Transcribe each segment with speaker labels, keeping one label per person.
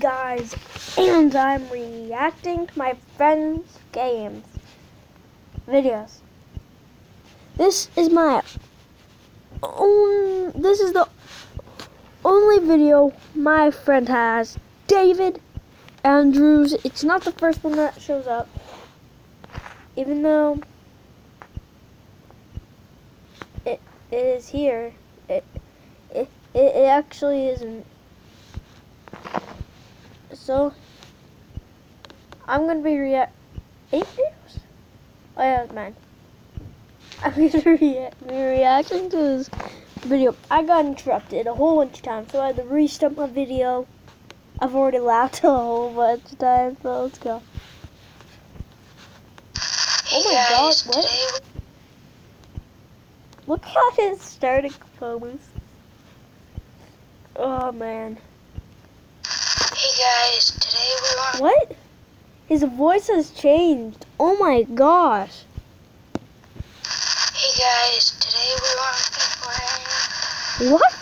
Speaker 1: guys, and I'm reacting to my friends' games videos. This is my own. This is the only video my friend has. David Andrews. It's not the first one that shows up, even though it, it is here. It, it it actually isn't. So I'm gonna be react eight videos. Oh yeah, mine. I'm gonna rea- be reacting to this video. I got interrupted a whole bunch of times, so I had to restart my video. I've already laughed a whole bunch of times, so let's go. Oh my god, what? Look at his starting pose. Oh man.
Speaker 2: Hey guys, today we're on.
Speaker 1: What? His voice has changed. Oh my gosh.
Speaker 2: Hey guys, today we're on playing.
Speaker 1: What?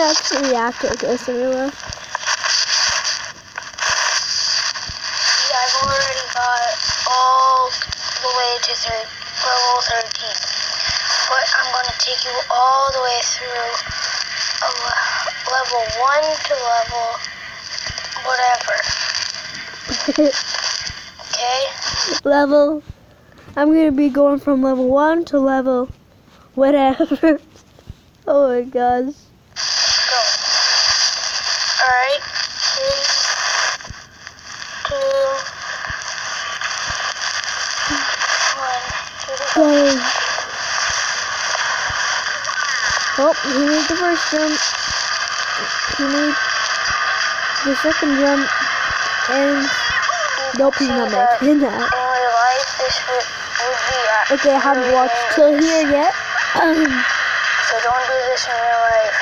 Speaker 1: Actually react like this anymore.
Speaker 2: See, I've already got all the way to thir- level 13. But I'm going to take you all the way through level 1 to level whatever. Okay?
Speaker 1: level. I'm gonna be going from level one to level whatever. oh my gosh.
Speaker 2: Go. Alright. Three, two, one. Here we go.
Speaker 1: Go. Oh, he made the first jump. He made the second jump. And nope, he's not making
Speaker 2: In
Speaker 1: that.
Speaker 2: real life, this would, would be
Speaker 1: Okay, I haven't watched till here yet. Um,
Speaker 2: So don't do this in real life.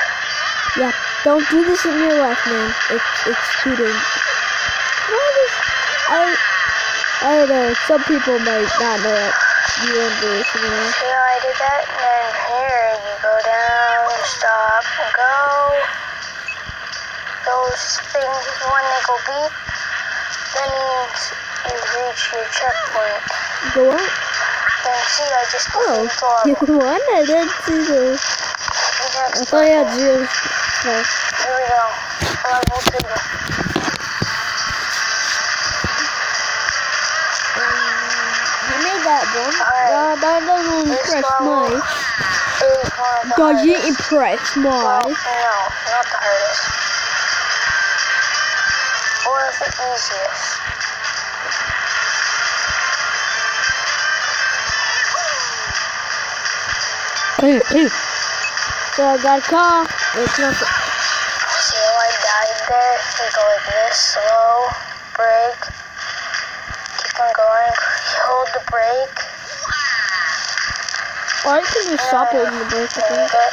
Speaker 1: yeah, don't do this in real life, man. It's it's cheating. I I don't know. Some people might not know that you don't do this in real.
Speaker 2: See how I did that? And oh, then here you go down, stop, go. Those things, they go beep, that means you've reached your checkpoint.
Speaker 1: Go up.
Speaker 2: Then see, I just
Speaker 1: Oh, you won. I didn't see.
Speaker 2: The
Speaker 1: I thought you had zero.
Speaker 2: Here we go. Level two.
Speaker 1: That one. Uh, that doesn't impress me.
Speaker 2: is one of
Speaker 1: Does it
Speaker 2: hardest.
Speaker 1: impress
Speaker 2: Well,
Speaker 1: me?
Speaker 2: no, not the hardest. Or the easiest.
Speaker 1: so I got a car. It's not.
Speaker 2: See how I died there? Go like this, slow, brake, keep on going, hold the brake,
Speaker 1: Or you can just stop holding the brake. I
Speaker 2: you
Speaker 1: think.
Speaker 2: get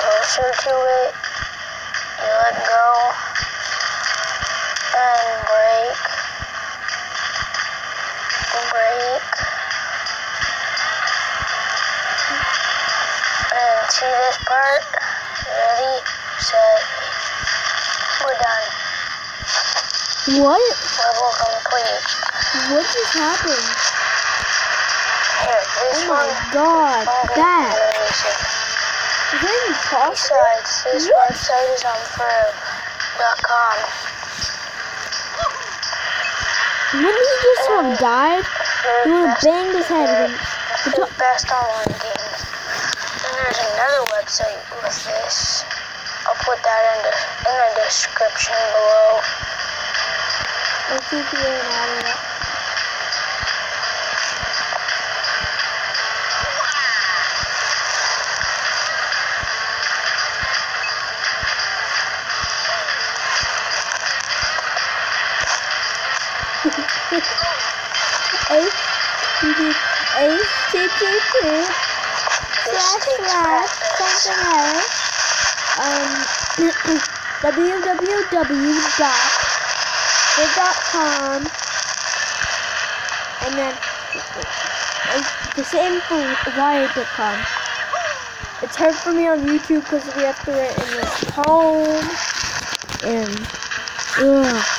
Speaker 2: closer to it, you let go, and brake, brake, and see this part? Ready, set, we're done.
Speaker 1: What?
Speaker 2: Level complete.
Speaker 1: What just happened? Oh my god, that. Is that even possible?
Speaker 2: Besides, this
Speaker 1: What?
Speaker 2: website is on Friv.com.
Speaker 1: Wouldn't he just have died?
Speaker 2: Ferb
Speaker 1: He would have banged his head against the
Speaker 2: best online games. And there's another website with this. I'll put that in the in the description below.
Speaker 1: Let's see if we can add it. http slash slash something else um www.big.com and then the same for wired.com. It's hard for me on YouTube because we have to write in this tone and ugh.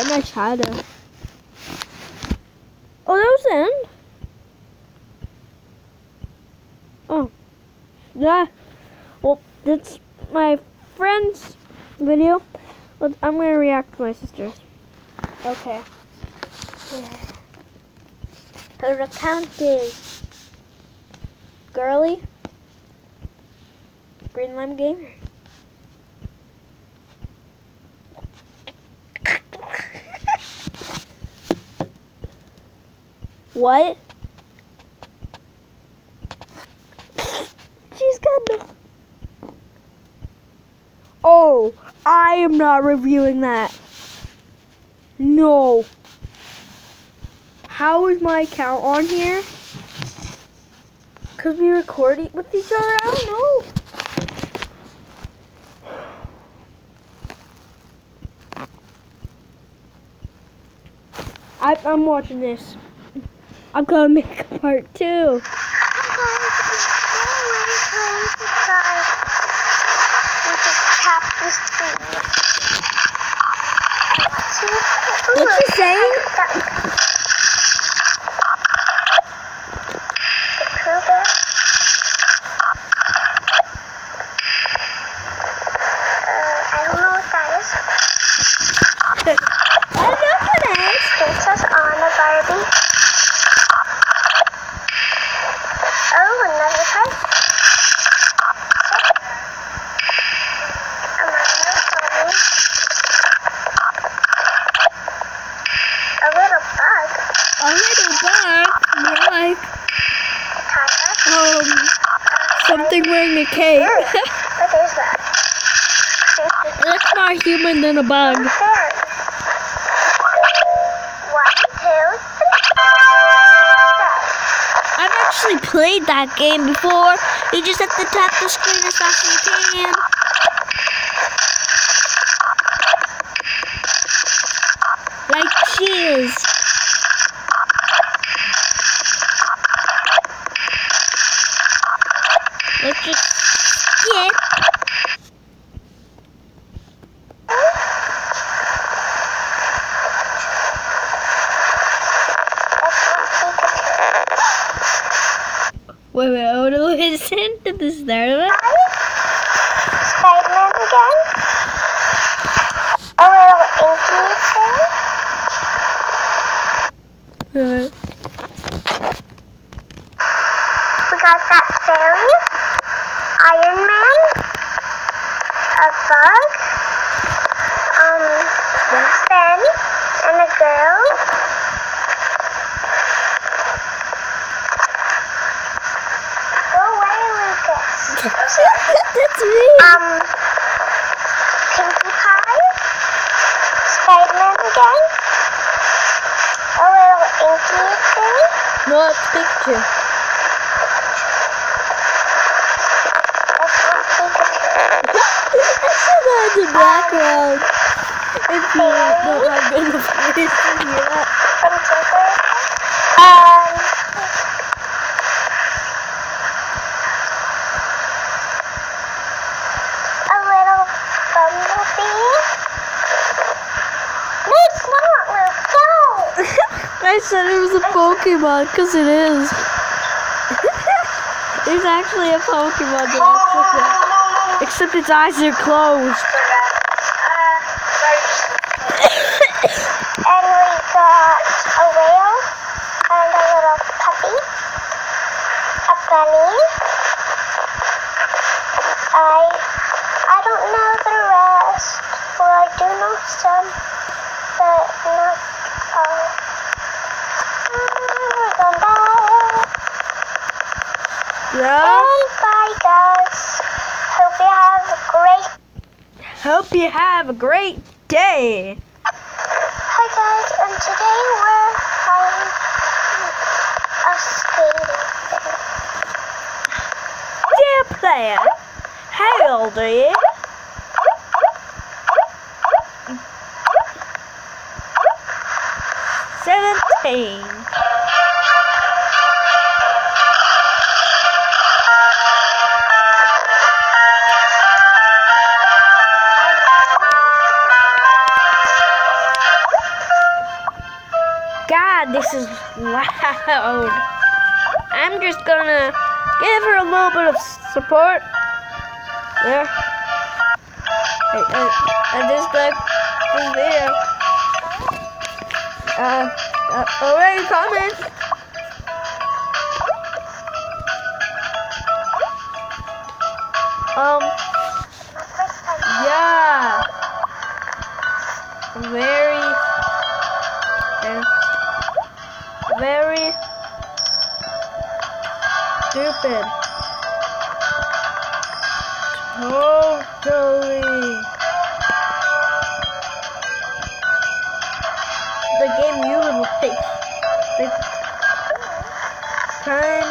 Speaker 1: Get my shadow. Oh, that was the end. Oh, yeah. Well, that's my friend's video. Let- I'm gonna react to my sister's. Okay. Her account is girly green lime gamer. What? She's got no. Oh, I am not reviewing that. No. How is my account on here? Could we record it with each other? I don't know. I, I'm watching this. I'm gonna make part two. What's she saying?
Speaker 3: I don't know what that is.
Speaker 1: I don't know what it is.
Speaker 3: Princess Anna Barbie. Oh, another card. Another Barbie. A little bug.
Speaker 1: A little bug, more like
Speaker 3: Tiger.
Speaker 1: Um something wearing a cape.
Speaker 3: What is that?
Speaker 1: That's more human than a bug.
Speaker 3: Fairy. One, two, three.
Speaker 1: I've actually played that game before. You just have to tap the screen as fast as you can. Like cheers. Let's just skip. Wait, wait, I want to listen to the start of it.
Speaker 3: Spider-Man again. A little inky thing.
Speaker 1: Uh,
Speaker 3: We got that fairy. Iron Man. A bug. Um, Ben. And a girl. Go away, Lucas.
Speaker 1: That's me.
Speaker 3: Um, Pinkie Pie, Spider-Man again, a little inky thing,
Speaker 1: No, it's
Speaker 3: Pikachu.
Speaker 1: I saw that in the background. If you don't have enough space to hear that.
Speaker 3: From Tinker. Um, a little bumblebee. No, it's not, Luke. Go!
Speaker 1: I said it was a Pokemon because it is. There's actually a Pokemon that. Except its eyes are closed.
Speaker 3: and we got a whale and a little puppy, a bunny. I I don't know the rest. Well, I do know some, but not all. Mm, We're going back.
Speaker 1: Yeah.
Speaker 3: And bye, guys. Hope you have a great
Speaker 1: Hope you have a great day.
Speaker 3: Hi guys, and
Speaker 2: Today we're playing a skating thing.
Speaker 1: Dear player, how old are you? Seventeen. This is loud. I'm just gonna give her a little bit of support. There. I, I, I just like this video. Uh, uh, already coming. Um, very stupid. Totally. The game you would like. The kind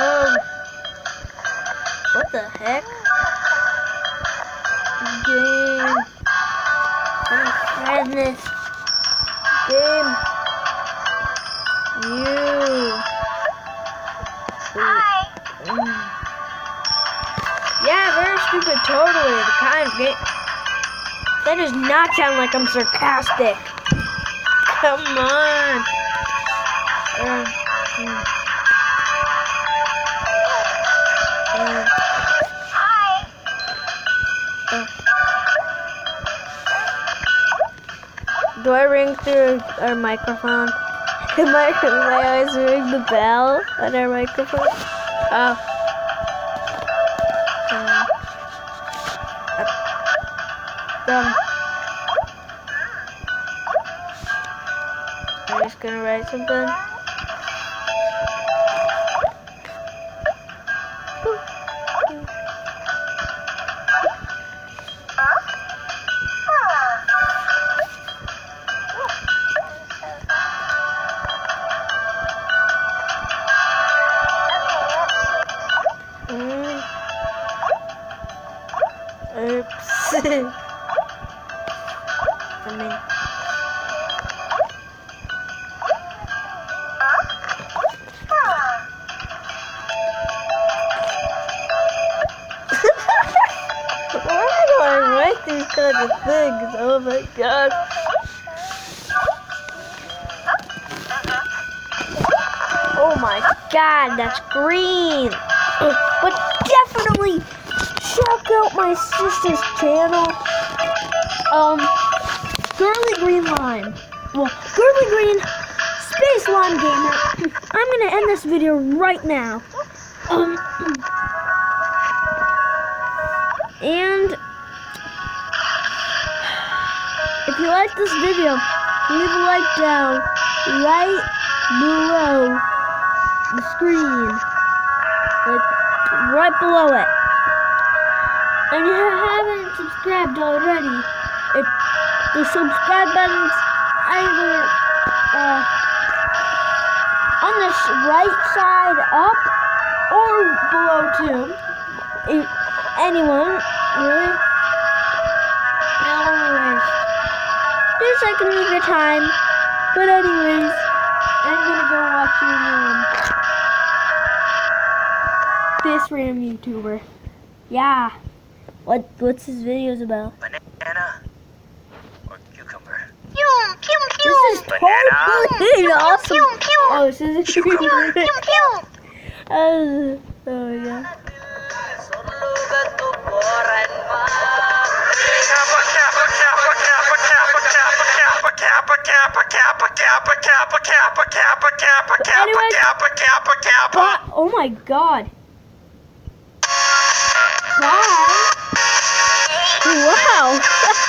Speaker 1: of. What the heck? Game. Oh, Madness. Game. You.
Speaker 2: Hi.
Speaker 1: Yeah, very stupid, totally. The kind of game. That does not sound like I'm sarcastic. Come on. Uh, mm. Uh,
Speaker 2: Hi.
Speaker 1: do I ring through our microphone? Am I, am I always ring the bell on our microphone? Oh. Um, um, I'm just gonna write something. These kinds of things? Oh my god. Oh my god, that's green. But definitely check out my sister's channel. Um, Girly Green Lime. Well, Girly Green Space Lime Gamer. I'm gonna end this video right now. Um, and you like this video, leave a like down right below the screen. Like, right below it. And if you haven't subscribed already, it, the subscribe button's either uh, on this right side up or below too. Anyone, really. Just I can leave your time. But anyways, I'm gonna go watching um this random YouTuber. Yeah. What what's his videos about?
Speaker 4: Banana or cucumber?
Speaker 2: Pew, pew, pew.
Speaker 1: This is totally awesome.
Speaker 2: Pew, pew.
Speaker 1: Oh, this is a
Speaker 2: Pew, pew, pew.
Speaker 1: Oh, oh yeah. But, oh my god. Bye. Wow.